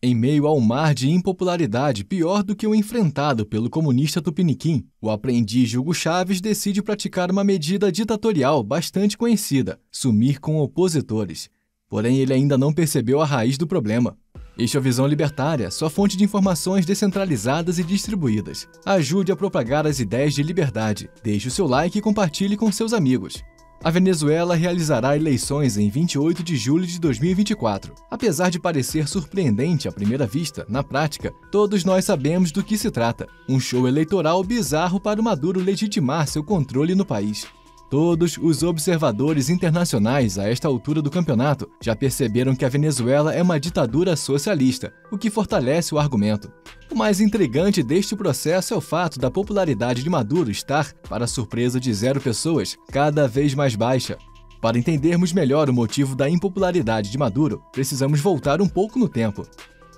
Em meio a um mar de impopularidade pior do que o enfrentado pelo comunista Tupiniquim, o aprendiz Hugo Chávez decide praticar uma medida ditatorial bastante conhecida: sumir com opositores. Porém, ele ainda não percebeu a raiz do problema. Este é a Visão Libertária, sua fonte de informações descentralizadas e distribuídas. Ajude a propagar as ideias de liberdade. Deixe o seu like e compartilhe com seus amigos. A Venezuela realizará eleições em 28 de julho de 2024. Apesar de parecer surpreendente à primeira vista, na prática, todos nós sabemos do que se trata: um show eleitoral bizarro para o Maduro legitimar seu controle no país. Todos os observadores internacionais a esta altura do campeonato já perceberam que a Venezuela é uma ditadura socialista, o que fortalece o argumento. O mais intrigante deste processo é o fato da popularidade de Maduro estar, para surpresa de zero pessoas, cada vez mais baixa. Para entendermos melhor o motivo da impopularidade de Maduro, precisamos voltar um pouco no tempo.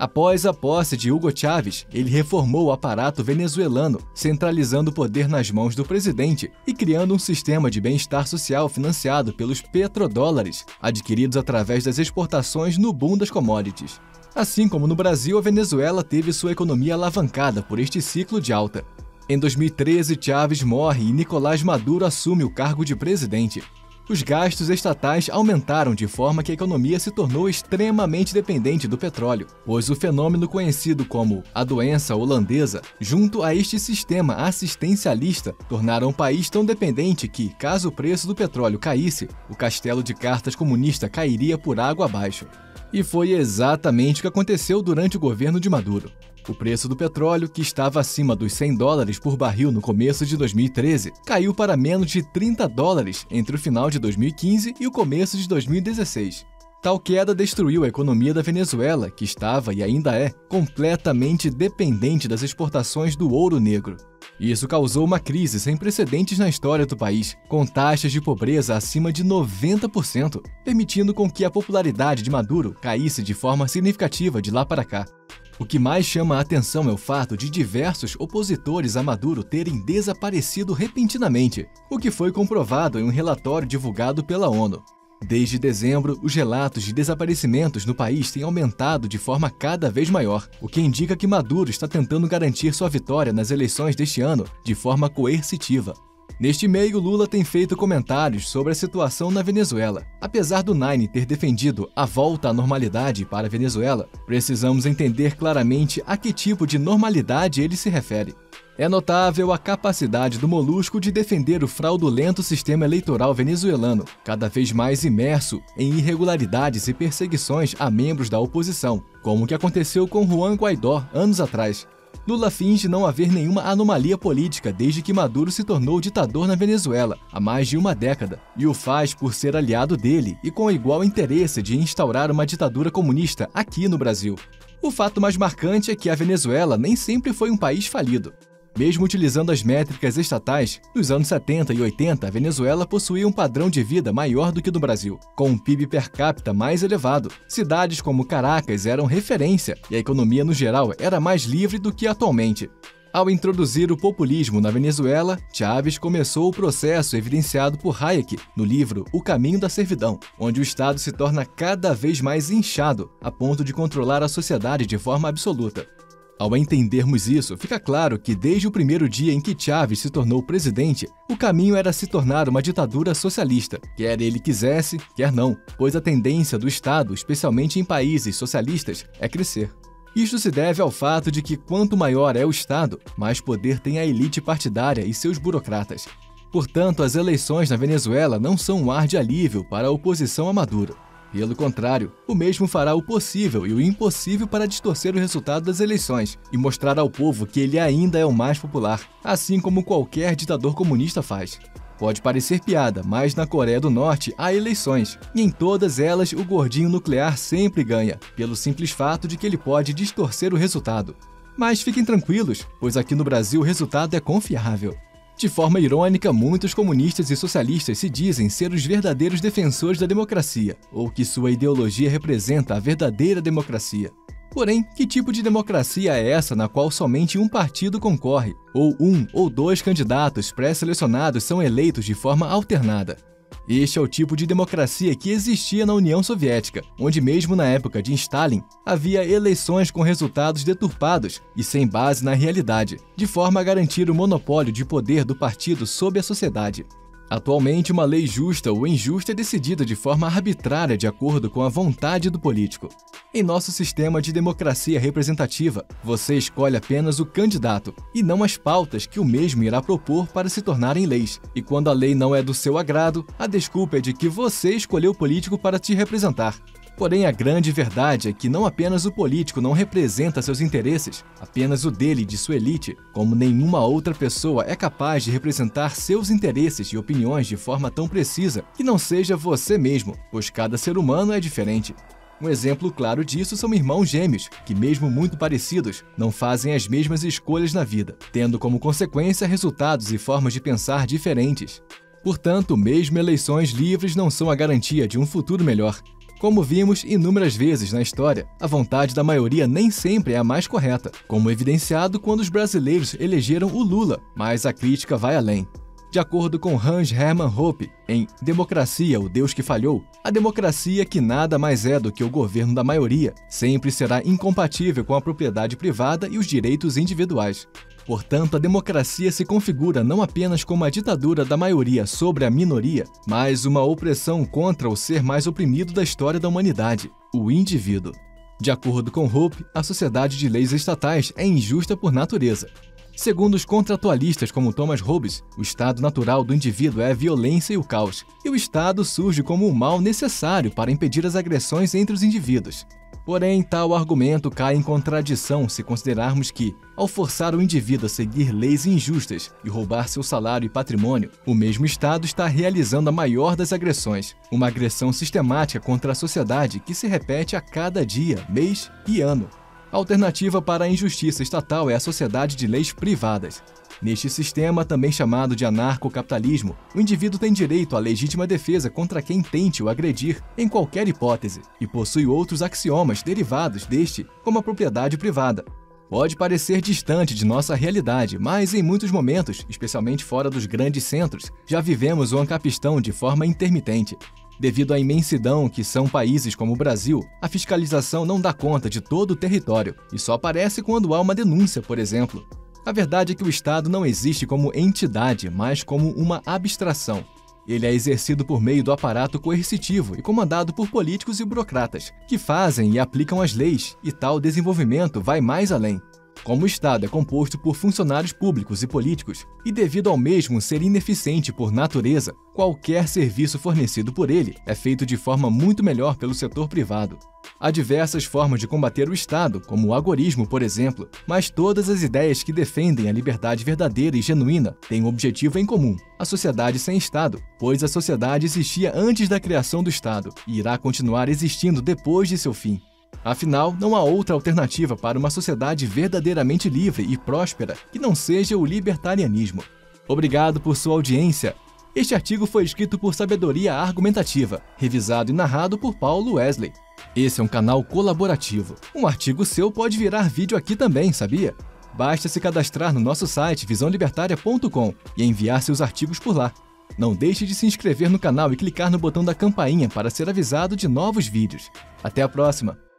Após a posse de Hugo Chávez, ele reformou o aparato venezuelano, centralizando o poder nas mãos do presidente e criando um sistema de bem-estar social financiado pelos petrodólares, adquiridos através das exportações no boom das commodities. Assim como no Brasil, a Venezuela teve sua economia alavancada por este ciclo de alta. Em 2013, Chávez morre e Nicolás Maduro assume o cargo de presidente os gastos estatais aumentaram de forma que a economia se tornou extremamente dependente do petróleo, pois o fenômeno conhecido como a doença holandesa, junto a este sistema assistencialista, tornaram o país tão dependente que, caso o preço do petróleo caísse, o castelo de cartas comunista cairia por água abaixo. E foi exatamente o que aconteceu durante o governo de Maduro. O preço do petróleo, que estava acima dos 100 dólares por barril no começo de 2013, caiu para menos de 30 dólares entre o final de 2015 e o começo de 2016. Tal queda destruiu a economia da Venezuela, que estava e ainda é completamente dependente das exportações do ouro negro. Isso causou uma crise sem precedentes na história do país, com taxas de pobreza acima de 90%, permitindo com que a popularidade de Maduro caísse de forma significativa de lá para cá. O que mais chama a atenção é o fato de diversos opositores a Maduro terem desaparecido repentinamente, o que foi comprovado em um relatório divulgado pela ONU. Desde dezembro, os relatos de desaparecimentos no país têm aumentado de forma cada vez maior, o que indica que Maduro está tentando garantir sua vitória nas eleições deste ano de forma coercitiva. Neste meio, Lula tem feito comentários sobre a situação na Venezuela. Apesar do Nine ter defendido a volta à normalidade para a Venezuela, precisamos entender claramente a que tipo de normalidade ele se refere. É notável a capacidade do Molusco de defender o fraudulento sistema eleitoral venezuelano, cada vez mais imerso em irregularidades e perseguições a membros da oposição, como o que aconteceu com Juan Guaidó anos atrás, Lula finge não haver nenhuma anomalia política desde que Maduro se tornou ditador na Venezuela, há mais de uma década, e o faz por ser aliado dele e com igual interesse de instaurar uma ditadura comunista aqui no Brasil. O fato mais marcante é que a Venezuela nem sempre foi um país falido. Mesmo utilizando as métricas estatais, nos anos 70 e 80, a Venezuela possuía um padrão de vida maior do que no Brasil, com um PIB per capita mais elevado. Cidades como Caracas eram referência e a economia no geral era mais livre do que atualmente. Ao introduzir o populismo na Venezuela, Chávez começou o processo evidenciado por Hayek no livro O Caminho da Servidão, onde o Estado se torna cada vez mais inchado, a ponto de controlar a sociedade de forma absoluta. Ao entendermos isso, fica claro que desde o primeiro dia em que Chávez se tornou presidente, o caminho era se tornar uma ditadura socialista, quer ele quisesse, quer não, pois a tendência do Estado, especialmente em países socialistas, é crescer. Isto se deve ao fato de que quanto maior é o Estado, mais poder tem a elite partidária e seus burocratas. Portanto, as eleições na Venezuela não são um ar de alívio para a oposição a Maduro. Pelo contrário, o mesmo fará o possível e o impossível para distorcer o resultado das eleições e mostrar ao povo que ele ainda é o mais popular, assim como qualquer ditador comunista faz. Pode parecer piada, mas na Coreia do Norte há eleições, e em todas elas o gordinho nuclear sempre ganha, pelo simples fato de que ele pode distorcer o resultado. Mas fiquem tranquilos, pois aqui no Brasil o resultado é confiável. De forma irônica, muitos comunistas e socialistas se dizem ser os verdadeiros defensores da democracia, ou que sua ideologia representa a verdadeira democracia. Porém, que tipo de democracia é essa na qual somente um partido concorre, ou um ou dois candidatos pré-selecionados são eleitos de forma alternada? Este é o tipo de democracia que existia na União Soviética, onde, mesmo na época de Stalin, havia eleições com resultados deturpados e sem base na realidade, de forma a garantir o monopólio de poder do partido sobre a sociedade. Atualmente, uma lei justa ou injusta é decidida de forma arbitrária de acordo com a vontade do político. Em nosso sistema de democracia representativa, você escolhe apenas o candidato e não as pautas que o mesmo irá propor para se tornarem leis. E quando a lei não é do seu agrado, a desculpa é de que você escolheu o político para te representar. Porém, a grande verdade é que não apenas o político não representa seus interesses, apenas o dele e de sua elite, como nenhuma outra pessoa é capaz de representar seus interesses e opiniões de forma tão precisa que não seja você mesmo, pois cada ser humano é diferente. Um exemplo claro disso são irmãos gêmeos, que, mesmo muito parecidos, não fazem as mesmas escolhas na vida, tendo como consequência resultados e formas de pensar diferentes. Portanto, mesmo eleições livres não são a garantia de um futuro melhor. Como vimos inúmeras vezes na história, a vontade da maioria nem sempre é a mais correta, como evidenciado quando os brasileiros elegeram o Lula, mas a crítica vai além. De acordo com Hans Hermann Hoppe, em Democracia, o Deus que Falhou, a democracia, que nada mais é do que o governo da maioria, sempre será incompatível com a propriedade privada e os direitos individuais. Portanto, a democracia se configura não apenas como a ditadura da maioria sobre a minoria, mas uma opressão contra o ser mais oprimido da história da humanidade, o indivíduo. De acordo com Hope, a sociedade de leis estatais é injusta por natureza. Segundo os contratualistas como Thomas Hobbes, o estado natural do indivíduo é a violência e o caos, e o Estado surge como o mal necessário para impedir as agressões entre os indivíduos. Porém, tal argumento cai em contradição se considerarmos que, ao forçar o indivíduo a seguir leis injustas e roubar seu salário e patrimônio, o mesmo Estado está realizando a maior das agressões, uma agressão sistemática contra a sociedade que se repete a cada dia, mês e ano. A alternativa para a injustiça estatal é a sociedade de leis privadas, Neste sistema, também chamado de anarcocapitalismo, o indivíduo tem direito à legítima defesa contra quem tente o agredir, em qualquer hipótese, e possui outros axiomas derivados deste, como a propriedade privada. Pode parecer distante de nossa realidade, mas em muitos momentos, especialmente fora dos grandes centros, já vivemos o ancapistão de forma intermitente. Devido à imensidão que são países como o Brasil, a fiscalização não dá conta de todo o território e só aparece quando há uma denúncia, por exemplo. A verdade é que o Estado não existe como entidade, mas como uma abstração. Ele é exercido por meio do aparato coercitivo e comandado por políticos e burocratas, que fazem e aplicam as leis, e tal desenvolvimento vai mais além. Como o Estado é composto por funcionários públicos e políticos, e devido ao mesmo ser ineficiente por natureza, qualquer serviço fornecido por ele é feito de forma muito melhor pelo setor privado. Há diversas formas de combater o Estado, como o agorismo, por exemplo, mas todas as ideias que defendem a liberdade verdadeira e genuína têm um objetivo em comum: a sociedade sem Estado, pois a sociedade existia antes da criação do Estado e irá continuar existindo depois de seu fim. Afinal, não há outra alternativa para uma sociedade verdadeiramente livre e próspera que não seja o libertarianismo. Obrigado por sua audiência. Este artigo foi escrito por Sabedoria Argumentativa, revisado e narrado por Paulo Wesley. Esse é um canal colaborativo. Um artigo seu pode virar vídeo aqui também, sabia? Basta se cadastrar no nosso site visãolibertaria.com e enviar seus artigos por lá. Não deixe de se inscrever no canal e clicar no botão da campainha para ser avisado de novos vídeos. Até a próxima!